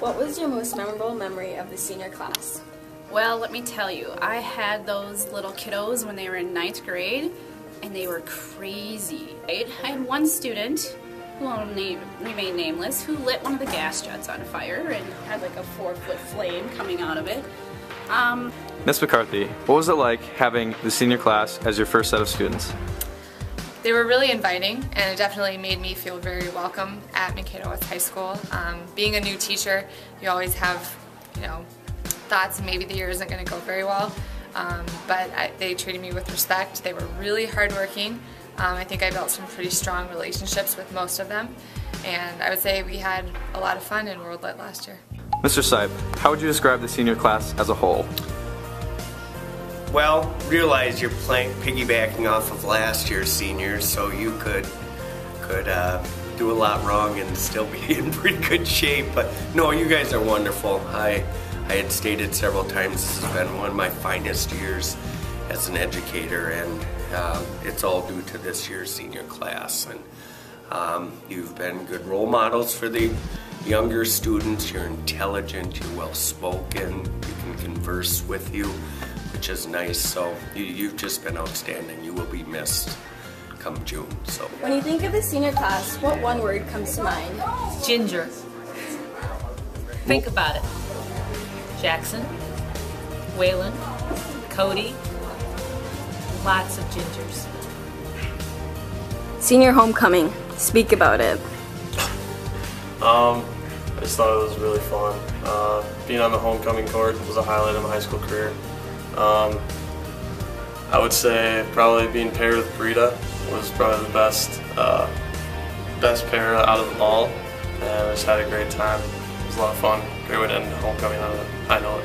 What was your most memorable memory of the senior class? Well, let me tell you, I had those little kiddos when they were in ninth grade, and they were crazy. Right? I had one student, who will name, remain nameless, who lit one of the gas jets on fire and had like a four foot flame coming out of it. Um, Miss McCarthy, what was it like having the senior class as your first set of students? They were really inviting and it definitely made me feel very welcome at Mankato West High School. Um, being a new teacher, you always have, you know, thoughts maybe the year isn't going to go very well. Um, but I, they treated me with respect. They were really hardworking. Um, I think I built some pretty strong relationships with most of them. And I would say we had a lot of fun in World Lit last year. Mr. Sipe, how would you describe the senior class as a whole? Well, realize you're playing, piggybacking off of last year's seniors, so you could could uh, do a lot wrong and still be in pretty good shape. But no, you guys are wonderful. I I had stated several times this has been one of my finest years as an educator, and um, it's all due to this year's senior class. And um, you've been good role models for the younger students. You're intelligent. You're well spoken. You can converse with you which is nice. So you, have just been outstanding. You will be missed come June. So when you think of the senior class, what one word comes to mind? Ginger. Think about it. Jackson, Waylon, Cody, lots of gingers. Senior homecoming. Speak about it. Um, I just thought it was really fun. Uh, being on the homecoming court was a highlight of my high school career. Um, I would say probably being paired with Brita was probably the best uh, best pair out of them all, and I just had a great time. It was a lot of fun. Great way to end homecoming on a high note.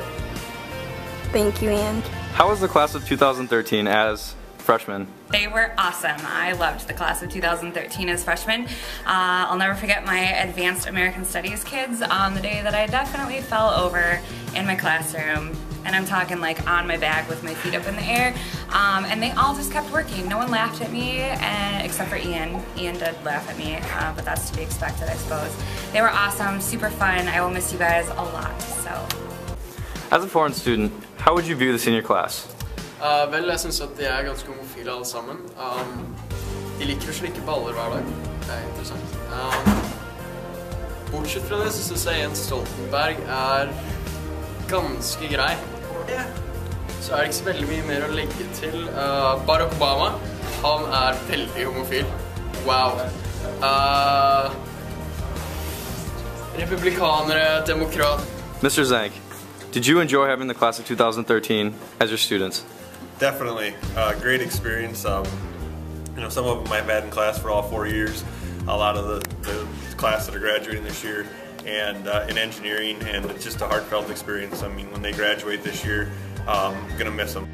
Thank you, Ian. How was the class of 2013 as freshmen? They were awesome. I loved the class of 2013 as freshmen. Uh, I'll never forget my advanced American Studies kids on the day that I definitely fell over in my classroom and I'm talking like on my back with my feet up in the air. Um, and they all just kept working. No one laughed at me, and except for Ian. Ian did laugh at me, uh, but that's to be expected, I suppose. They were awesome, super fun. I will miss you guys a lot. So. As a foreign student, how would you view the senior class? Uh, vel, jeg syns at de er ganske homofile alle sammen. Um, de liker å slikke baller hver dag. Det er interessant. Um, bortsett fra det så syns jeg Jens Stoltenberg er ganske grei. Så er det ikke så veldig mye mer å legge til. Uh, Barack Obama, han er veldig homofil. Wow. Uh, republikanere, demokrat. Mr. Zank, did you enjoy having the class of 2013 as your students? Definitely. Uh, great experience. Um, you know, some of them I've had in class for all four years. A lot of the, the class that are graduating this year and uh, in engineering, and it's just a heartfelt experience. I mean, when they graduate this year, um, I'm gonna miss them.